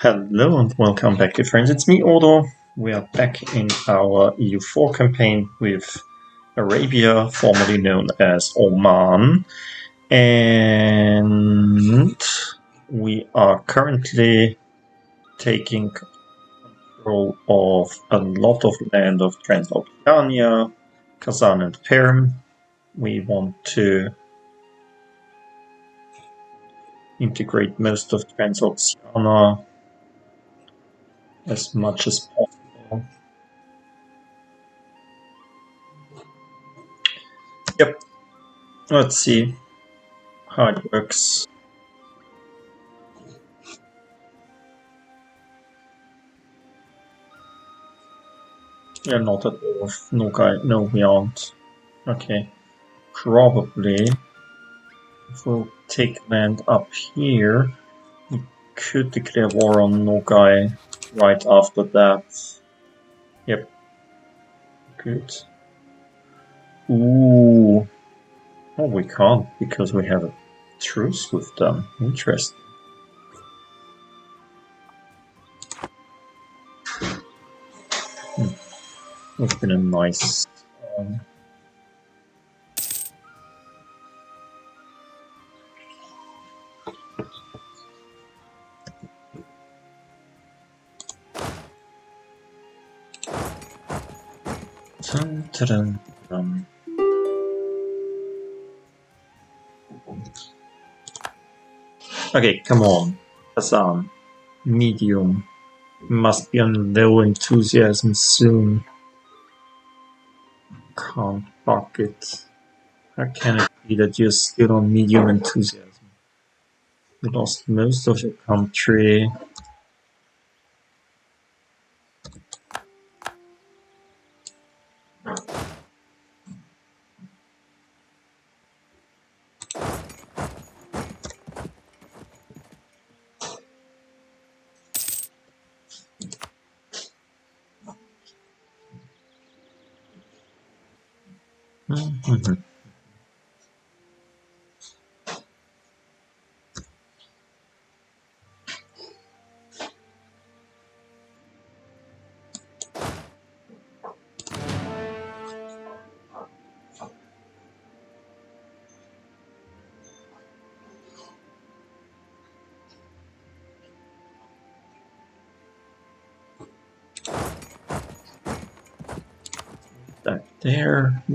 Hello and welcome back, dear friends. It's me, Odo. We are back in our EU4 campaign with Arabia, formerly known as Oman. And we are currently taking control of a lot of land of Transoxiana, Kazan and Perm. We want to integrate most of Transoxiana as much as possible. Yep. Let's see how it works. Yeah, not at all. No guy, no we aren't. Okay. Probably if we'll take land up here, we could declare war on Nogai right after that. Yep. Good. Ooh. Oh, we can't because we have a truce with them. Interesting. Hmm. That's been a nice. Um, Dun, dun, dun. Okay, come on. Hassan. Um, medium. Must be on low enthusiasm soon. Can't fuck it. How can it be that you're still on medium enthusiasm? You lost most of your country.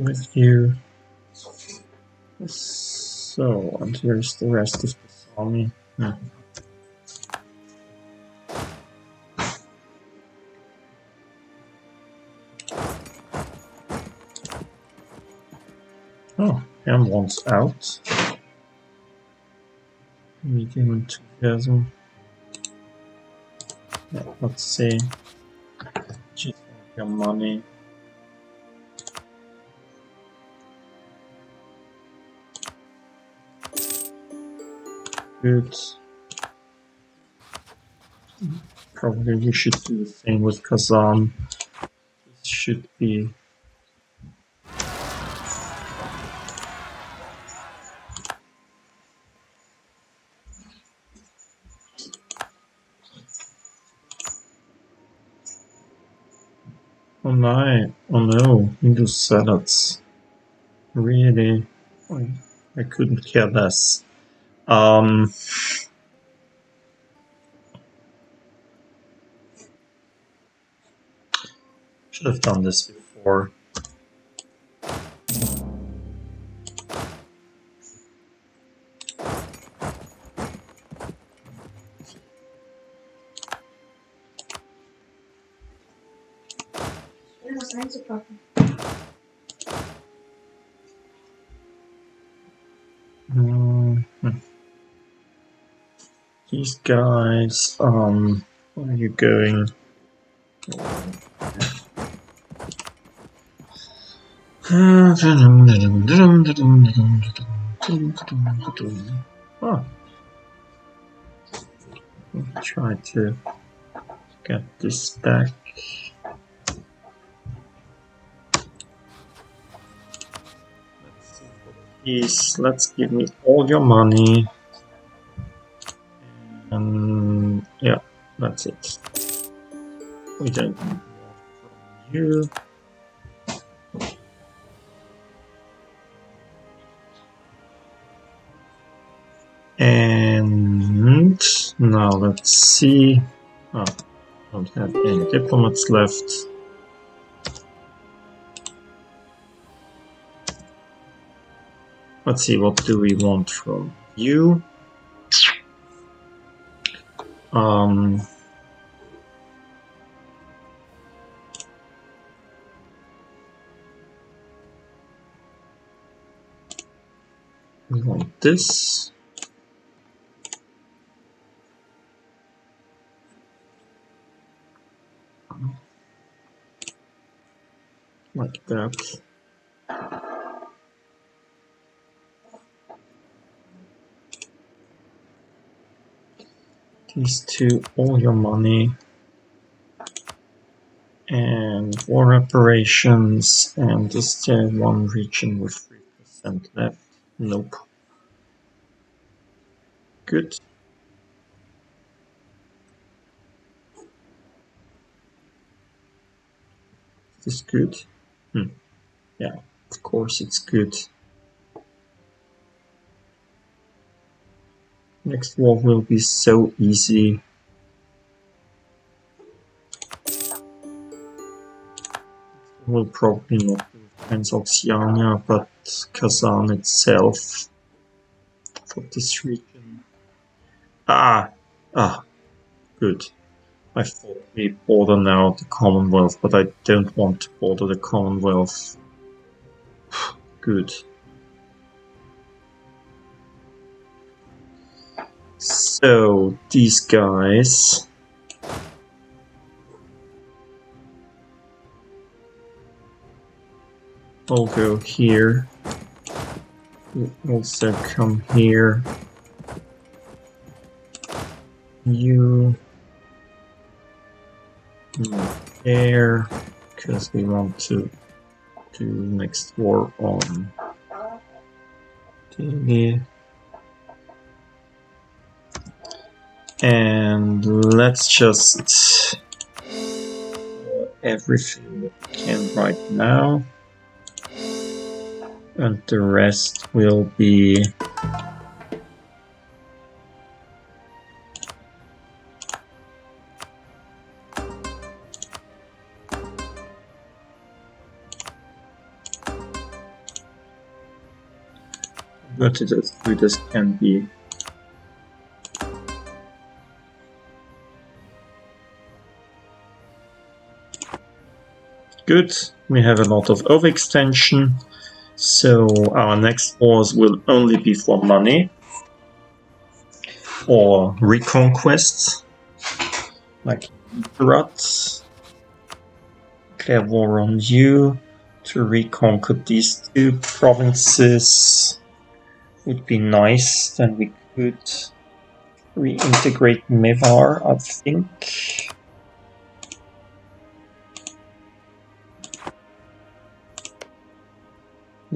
With you. So, and here's the rest of the army. Hmm. Oh, and one's out. Medium enthusiasm. Yeah, let's see. Just your money. Good. Probably we should do the same with Kazan. This should be Oh my, oh no, Windows salads. Really? I, I couldn't care less. Um, should have done this before. These guys, um, where are you going? Oh. Try to get this back. Is. Let's give me all your money. Um, yeah, that's it. We don't you. And now let's see. Oh, don't have any diplomats left. Let's see, what do we want from you? Um, want this. Like that. These two, all your money. And war reparations, and is there one region with 3% left? Nope. Good. Is this good? Hmm. Yeah, of course it's good. Next war will be so easy. Will probably not be Transoxiana, but Kazan itself for this region. Ah! Ah, good. I thought we border now the Commonwealth, but I don't want to border the Commonwealth. Good. So, these guys... I'll go here. You Also come here. You... There, because we want to do next war on the and let's just everything we can right now. And the rest will be is we just can be good we have a lot of overextension so our next wars will only be for money or reconquests, like Rut. Declare war on you to reconquer these two provinces. Would be nice. Then we could reintegrate Mewar, I think.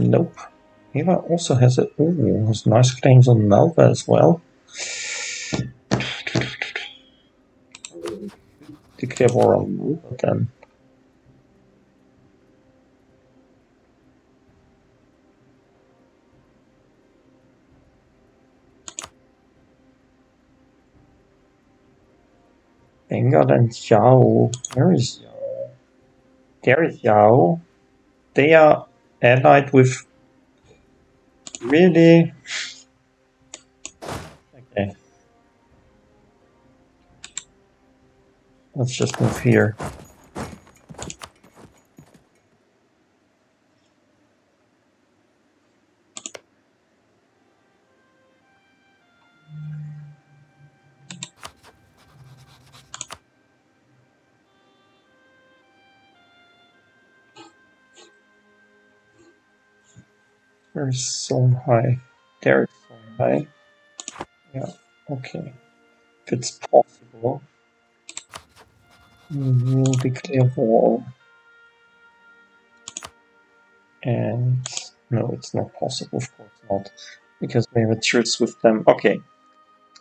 Nope. Eva also has a ooh, has nice claims on Malwa as well. Declare war on Malwa then. Vanguard and Yao. Where is Yao? There is Yao. They are allied with really? Okay. Let's just move here Where's Songhai? There is Songhai. Yeah, okay. If it's possible, we will declare war. And no, it's not possible, of course not, because we have a truce with them. Okay,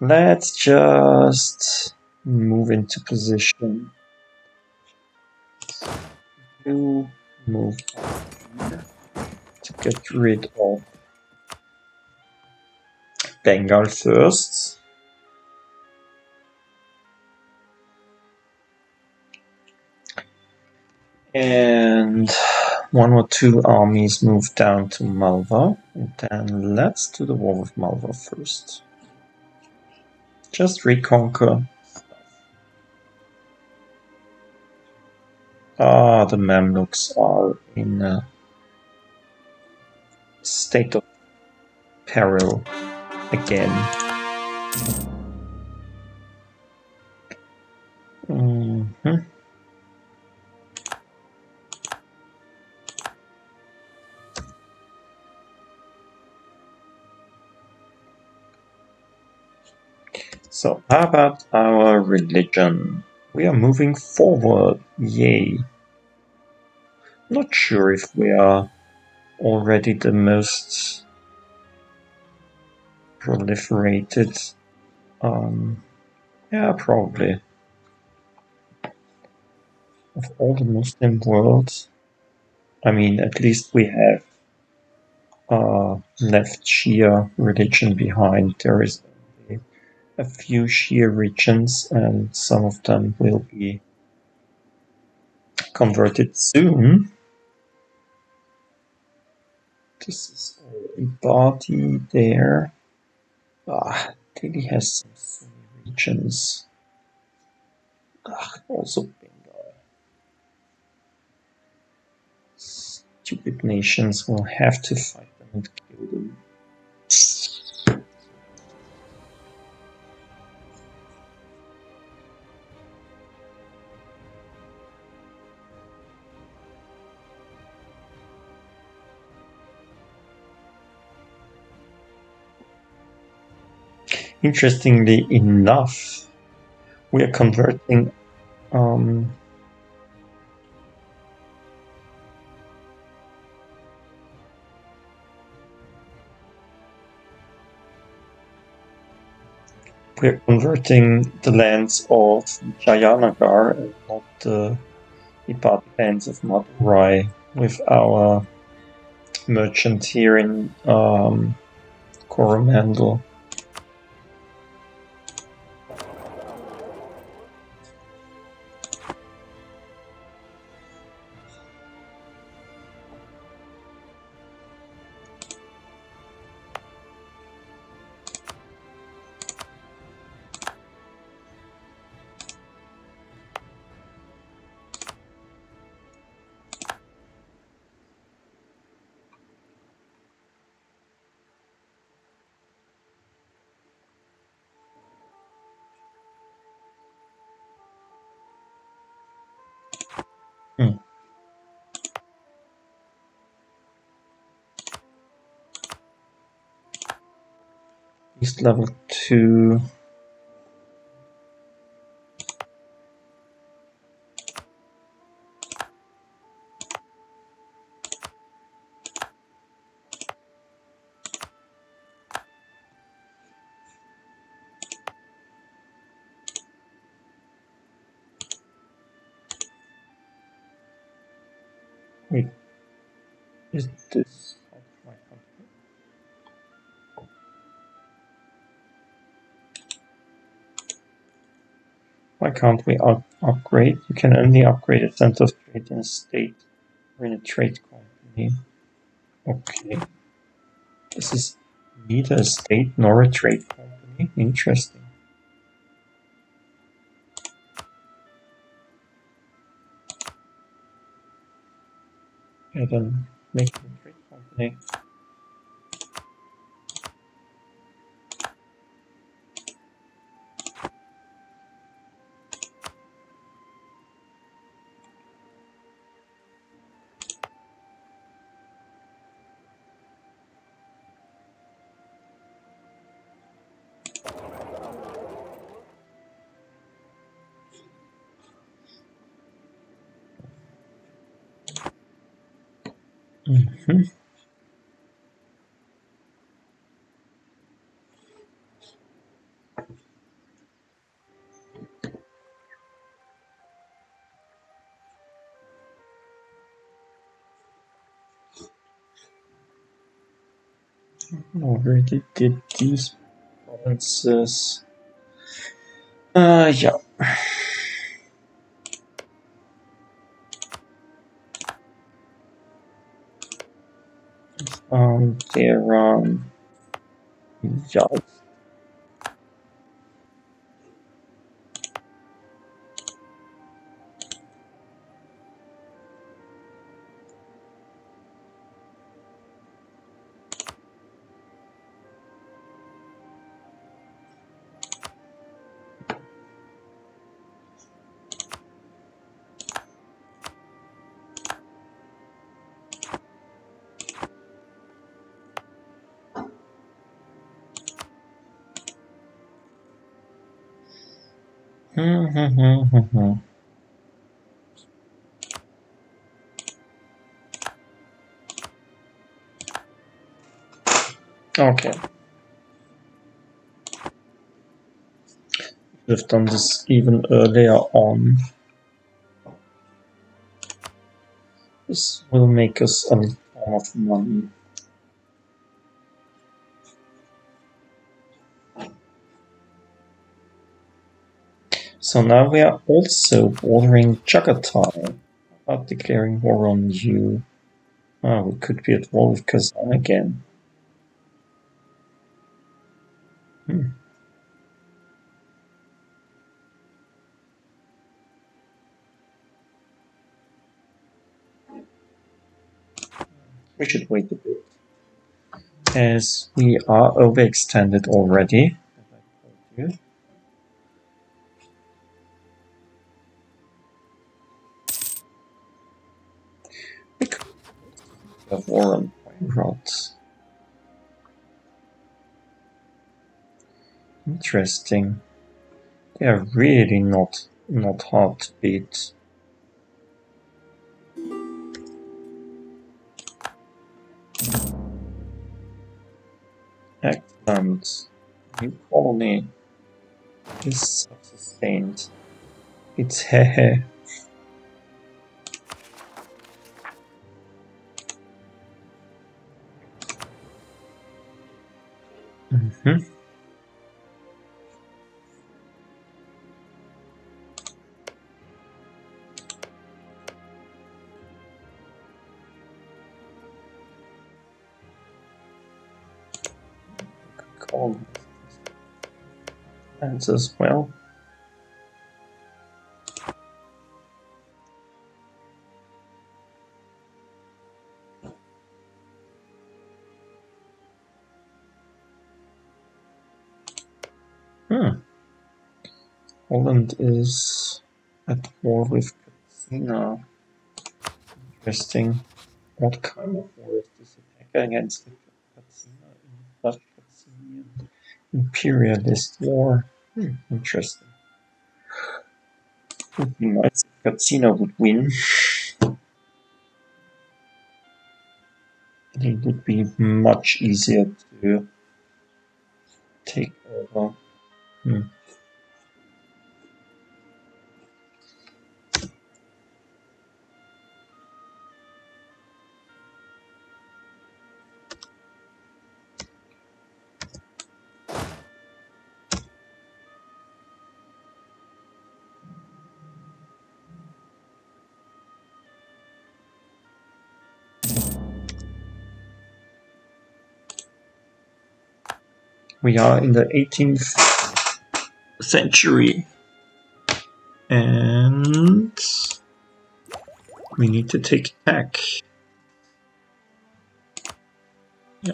let's just move into position. You move here to get rid of Bengal first. And one or two armies move down to Malwa. And then let's do the war with Malwa first. Just reconquer. Ah, the Mamluks are in a state of peril again. Mhm. So, how about our religion? We are moving forward, yay. Not sure if we are already the most proliferated. Um, yeah, probably. Of all the Muslim worlds, I mean, at least we have uh, left Shia religion behind. There is a few Shia regions, and some of them will be converted soon. This is Ibadi there. Ah, Delhi has some Sunni regions. Ah, also Bengal. Stupid nations will have to fight them and kill them. Interestingly enough, we are converting um, we are converting the lands of Jayanagar not the Ibadi lands of Madurai with our merchant here in um, Coromandel. level 2 We up upgrade? You can only upgrade a center trade in a state or in a trade company. Okay. This is neither a state nor a trade company. Interesting. Yeah, then make a trade company. Already did these provinces. Uh, yeah. Um, they're, um, yeah. Okay. We've done this even earlier on. This will make us a lot of money. So now we are also bordering Chagatai. About declaring war on you. Oh, we could be at war with Kazan again. We should wait a bit. As we are overextended already. As I told you. We could have war on routes. Interesting. They are really not not hard to beat. Excellent. New colony is self-sustained. It's hehe. Mm-hmm. And as well. Hmm. Holland is at war with Katsina. Interesting. What kind of war is this attack against Katsina the Dutch Katsinian imperialist war? Hmm, interesting. Would be nice if Katsina would win. It would be much easier to take over. Hmm. We are in the 18th century and we need to take tech. Yeah.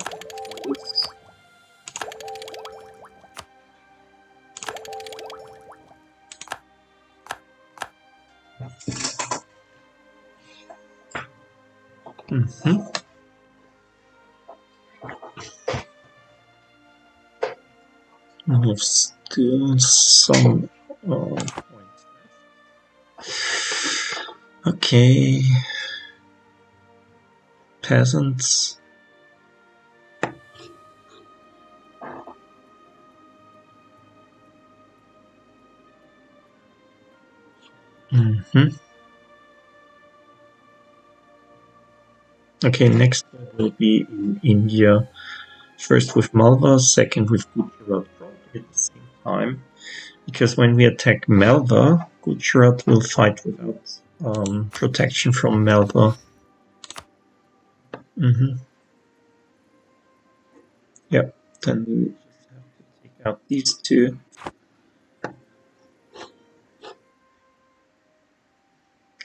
Mm-hmm. We have still some points. Okay. Peasants. Mm-hmm. Okay, next will be in India. First with Malwa, second with Gujarat, at the same time. Because when we attack Malwa, Gujarat will fight without um, protection from Malwa. Mm-hmm. Yep, then we just have to take out these two.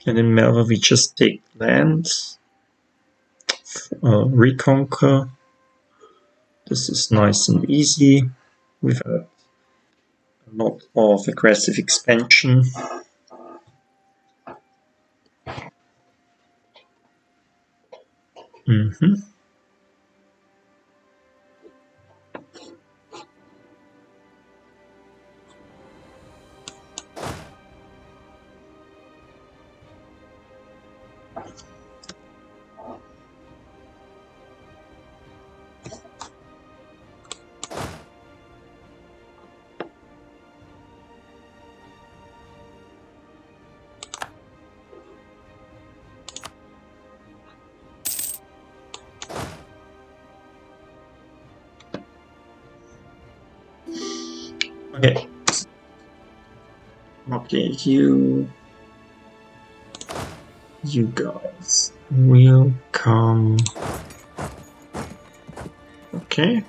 And in Malwa we just take land, uh, reconquer. This is nice and easy without a lot of aggressive expansion. Mm-hmm. Okay. Okay, you you guys will come. Okay.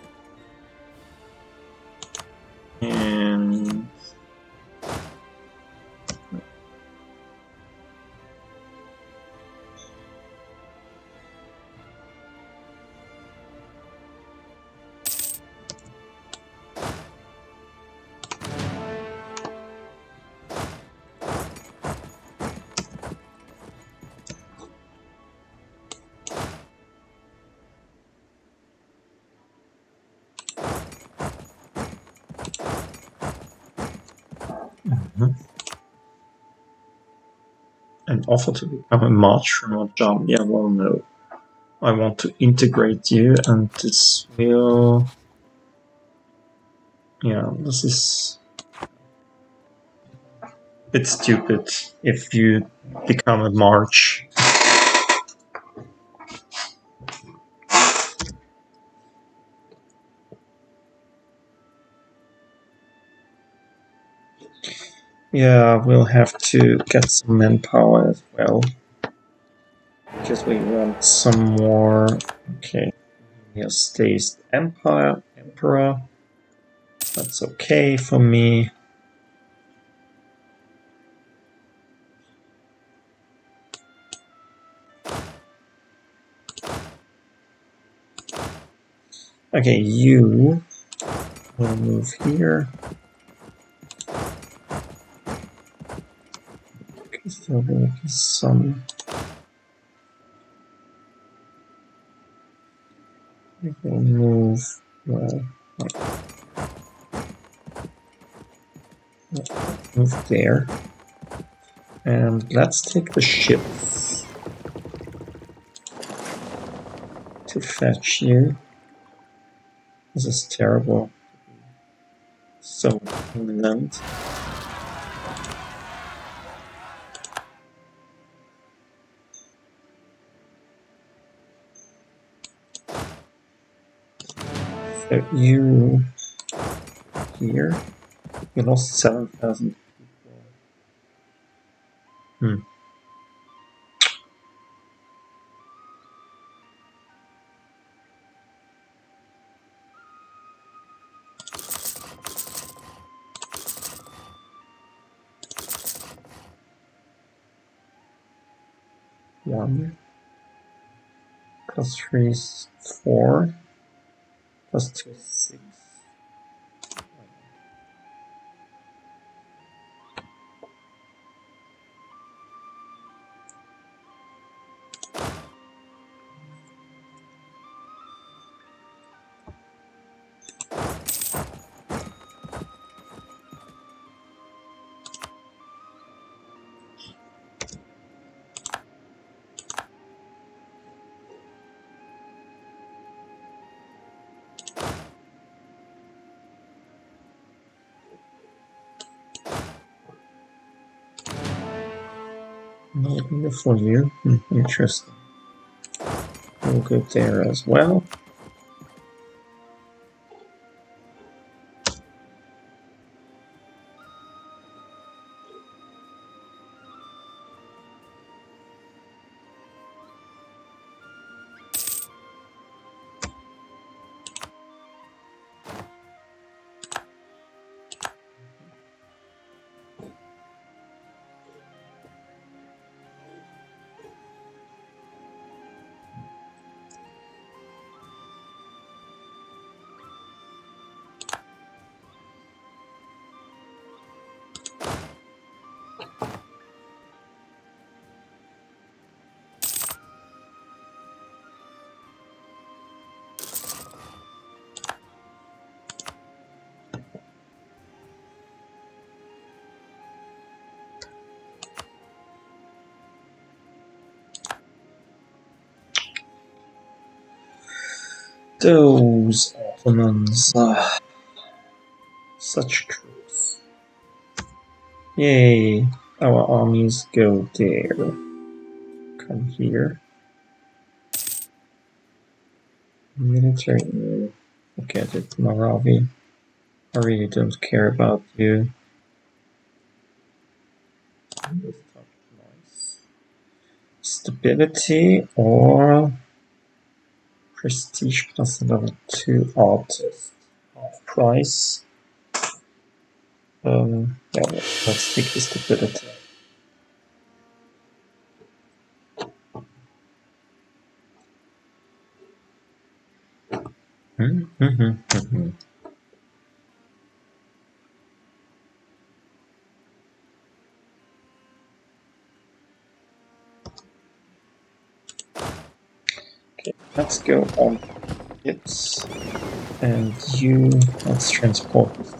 Offer to become a marcher or jump. Yeah, well, no. I want to integrate you, and this will. Yeah, this is a bit stupid if you become a march. Yeah, we'll have to get some manpower as well. Because we want some more. Okay. Here stays the Empire, Emperor. That's okay for me. Okay, you will move here. Is some. We will move well. Move there. And let's take the ship to fetch you. This is terrible. So inland. So you here, you lost 7,000 people. Hmm. One plus three is four plus 2, 6. beautiful view. Hmm, interesting. We'll go there as well. Those Ottomans. ah, such troops. Yay! Our armies go there. Come here. Military. Forget it, Maravi. I really don't care about you. Stability or prestige plus level 2 artist. Half price. Um, yeah, let's take the stability. Mm-hmm. Okay, let's go on it. And you, let's transport this.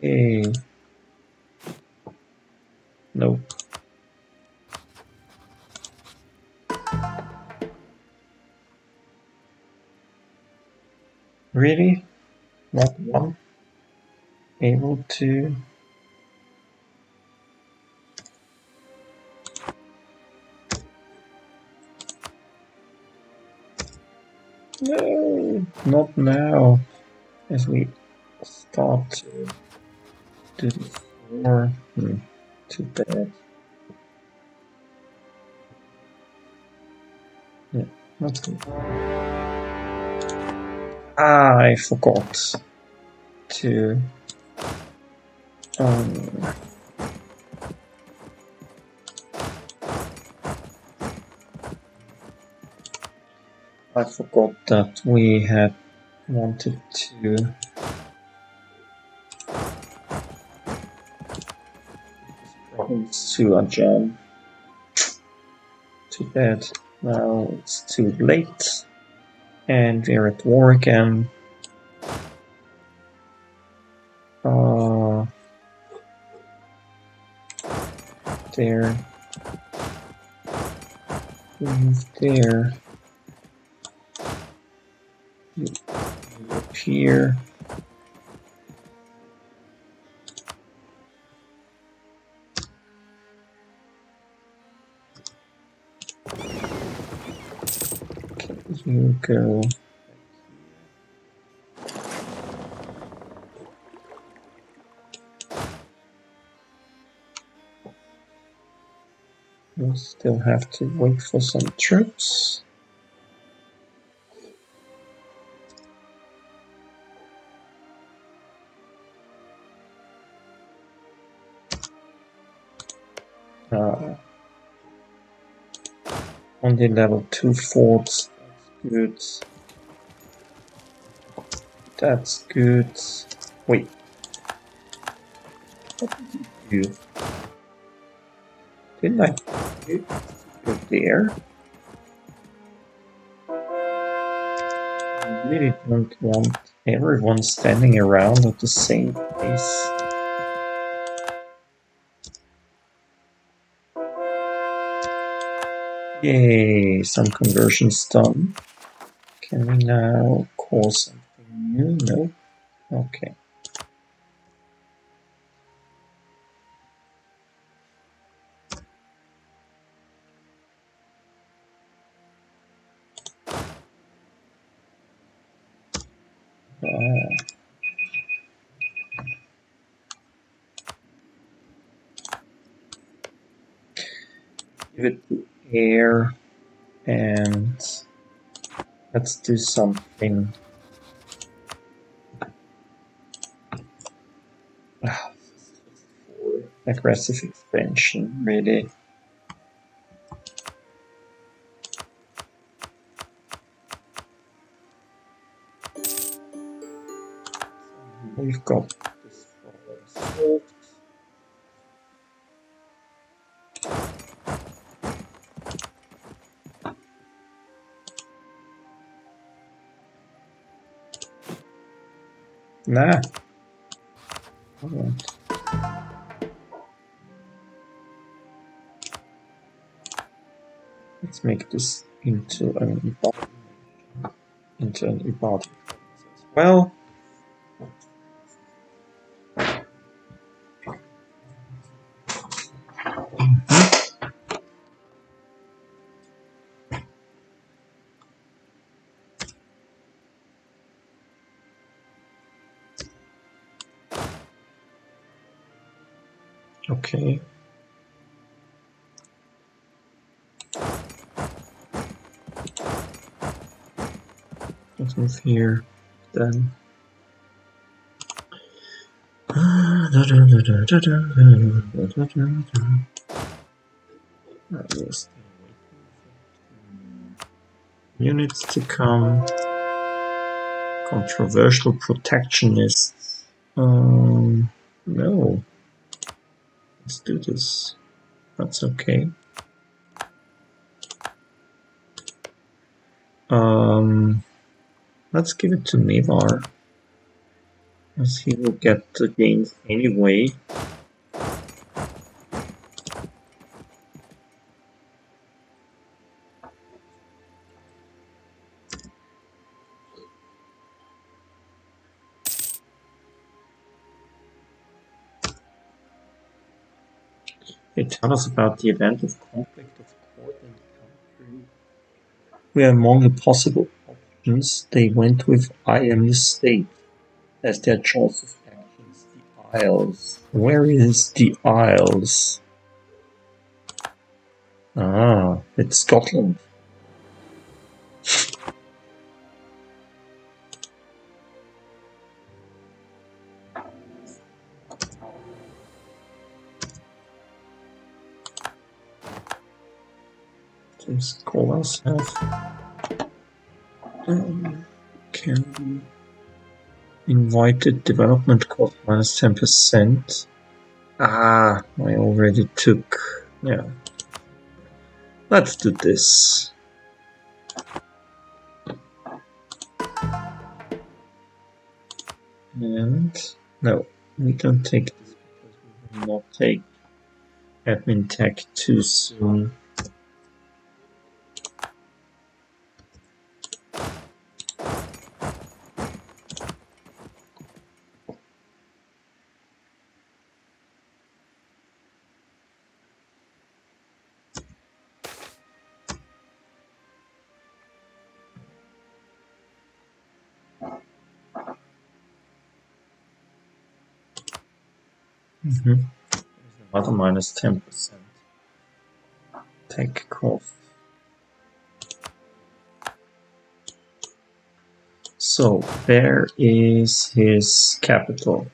Hey. Nope. Really? Not one? Able to... No, not now. As we start to do war. Hmm, too bad. Yeah, that's good. I forgot to um I forgot that we had wanted to to Ajam. Too bad. Now it's too late. And we're at war again. There. Move there. Up here. Okay, go. Still have to wait for some troops. Uh, only level 2 forts. That's good. That's good. Wait. What did you do? Didn't I go there? I really don't want everyone standing around at the same place. Yay, some conversions done. Can we now call something new? No. Okay. Air and let's do something. Aggressive expansion, really. We've got this into an embodiment. Into an embodiment as well. Okay. Move here then. Units to come. Controversial protectionists. Um, no. Let's do this. That's okay. Um, let's give it to Mewar. As he will get the games anyway. They tell us about the event of conflict of court and country. Where among the possible options they went with I am the state as their choice of actions. The Isles. Where is the Isles? Ah, it's Scotland. Call ourselves. Um, can invited development cost minus 10%. Ah, I already took. Yeah. Let's do this. And no, we don't take this because we will not take admin tech too soon. Another minus 10%. Tech cost. So, there is his capital.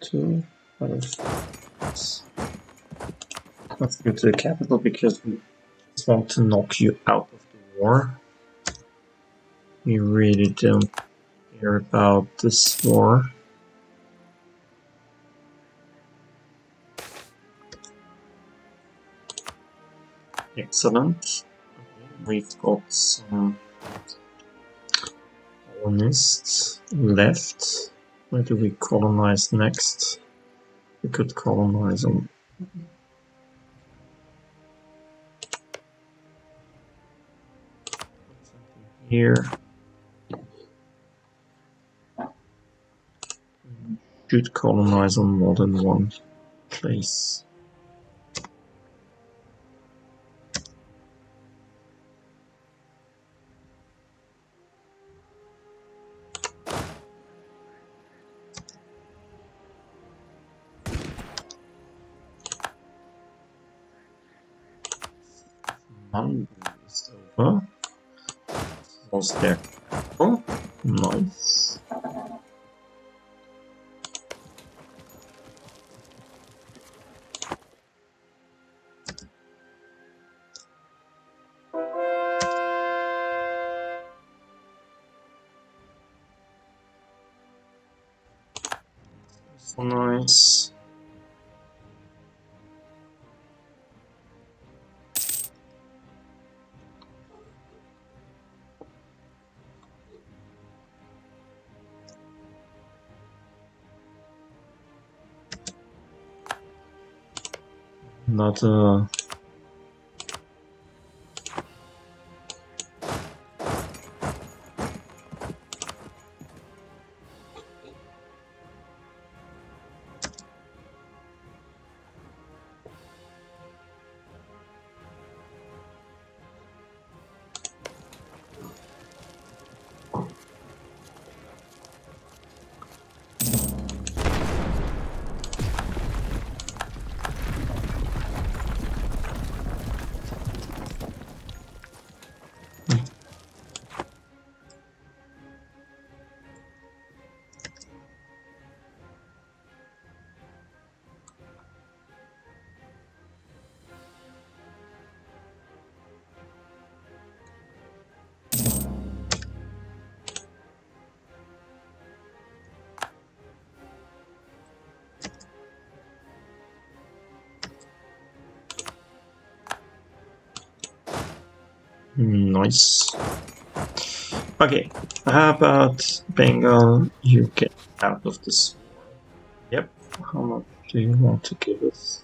Two Let's go to the capital because we just want to knock you out of the war. We really don't care about this war. Excellent. We've got some colonists left. Where do we colonize next? We could colonize them. Here. Should colonize on more than one place. Was there? Oh, nice. So nice. 啊这 Nice. Okay, how about Bengal? You get out of this. Yep. How much do you want to give us?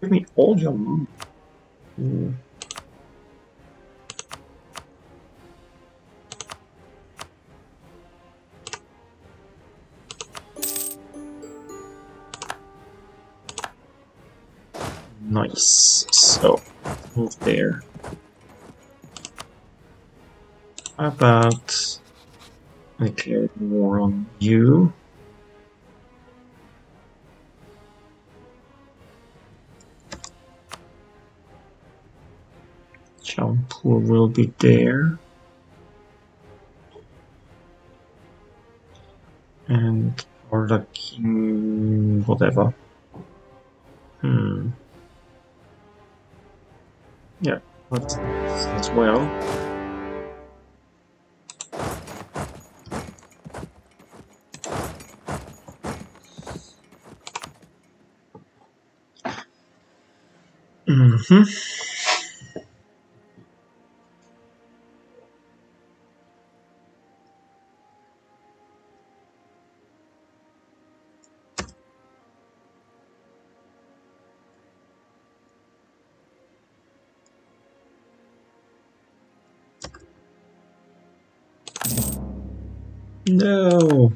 Give me all your money. Mm. Nice. So, move there. How about I declare war on you? Jaunpur will be there. And or the king whatever. Hmm. Yeah, that's as well. Mm-hmm. No,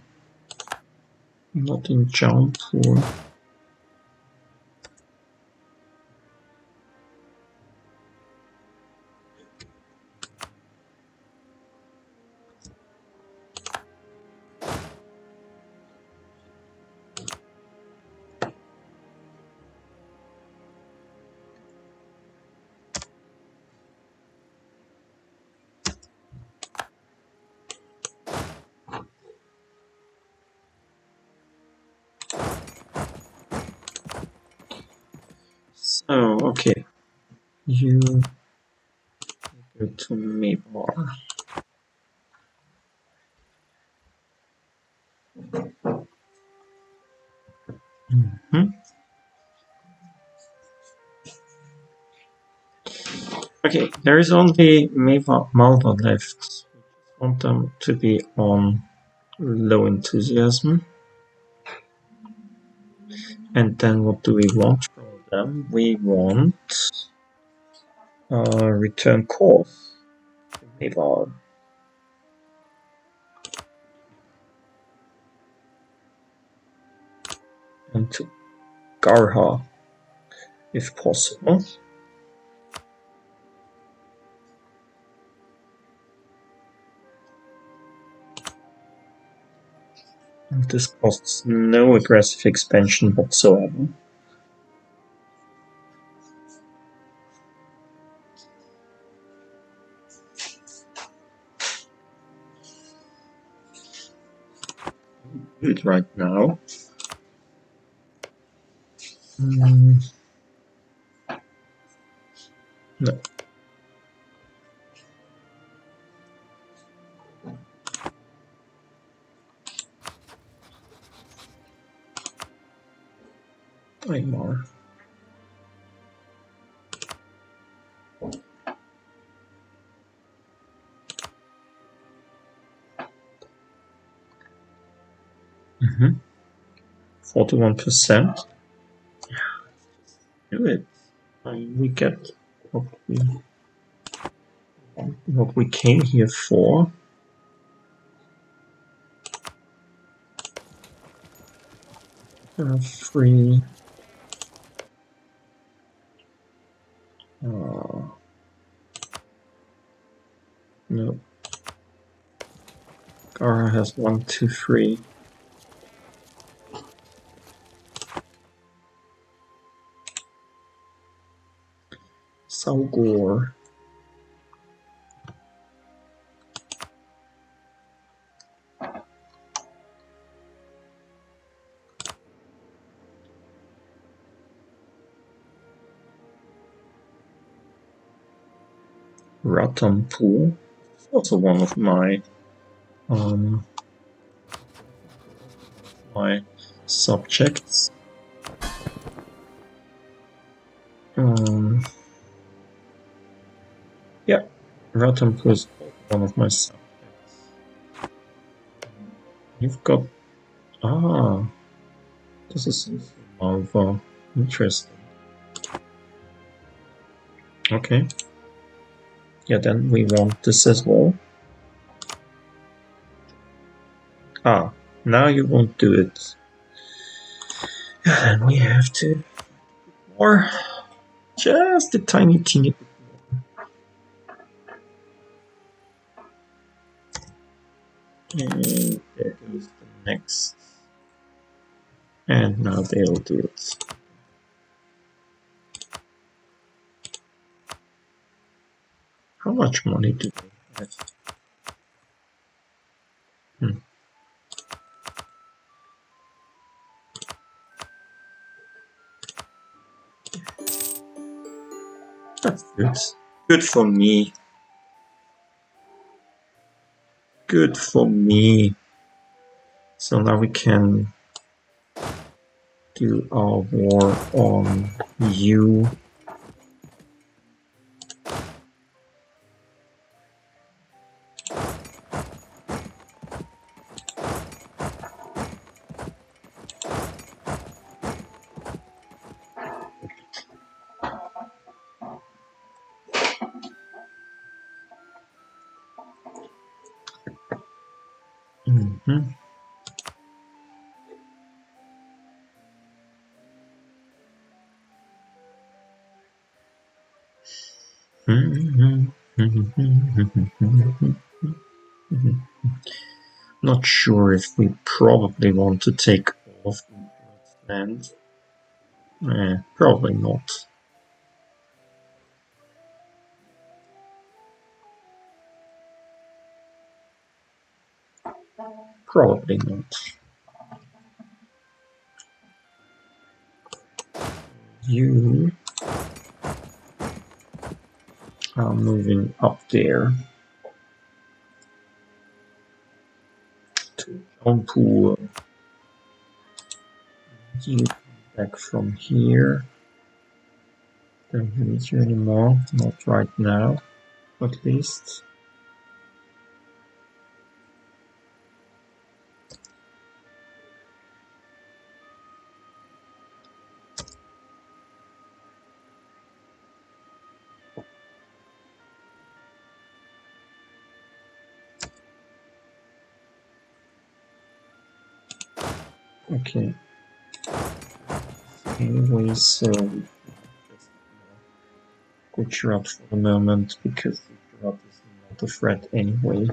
not in jump Oh, there is only Malwa left. We want them to be on low enthusiasm. And then what do we want from them? We want uh, return course. Mewar. And to Garha, if possible. This costs no aggressive expansion whatsoever. Right now. Mm. No. 41%. Do it. And we get what we what we came here for. Uh, free. Uh, no. Garha has one, two, three. Salgor. Ratanpur. It's also one of my um, my subjects. Ratanpur is one of my subjects. You've got ah, this is uh, interesting. Okay. Yeah, then we want this as well. Ah, now you won't do it. And we have to more, just a tiny teeny And there goes the next. And now they'll do it. How much money do they have? Hmm. That's good. Good for me. Good for me. So now we can do our war on you. Sure if we probably want to take all of the land. Eh, probably not. Probably not. You are moving up there to uh, come back from here. Don't need you anymore, not right now, at least. Okay. Anyway, so um, Gujarat for the moment because Gujarat is not a threat anyway.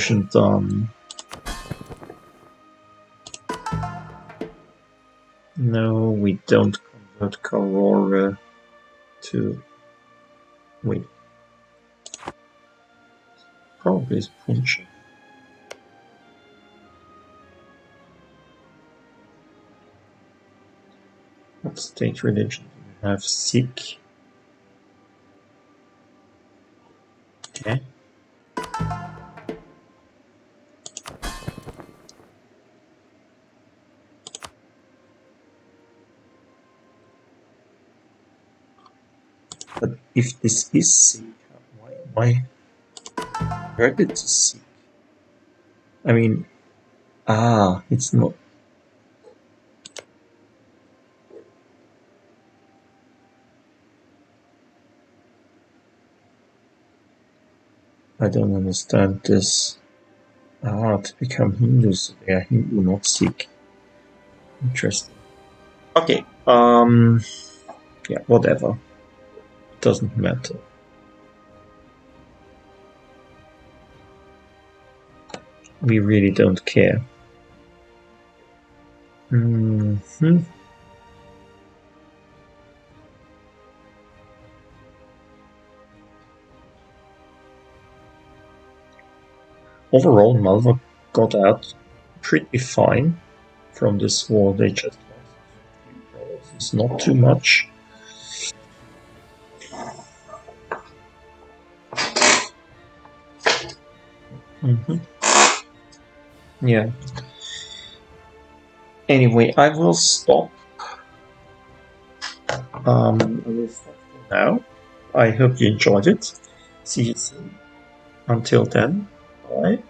Conversion done. Um, no, we don't convert Karora to... Wait. Probably is Punch. What state religion do have Sikh. Okay. If this is Sikh, why, why convert it to Sikh? I mean, ah, it's not. I don't understand this. Ah, to become Hindus, they are Hindu, not Sikh. Interesting. Okay, um, yeah, whatever. Doesn't matter. We really don't care. hmm Overall, Malwa got out pretty fine from this war. They just lost. It's not too much. Mm-hmm. Yeah. Anyway, I will stop. Um, I will stop now. I hope you enjoyed it. See you soon. Until then, bye.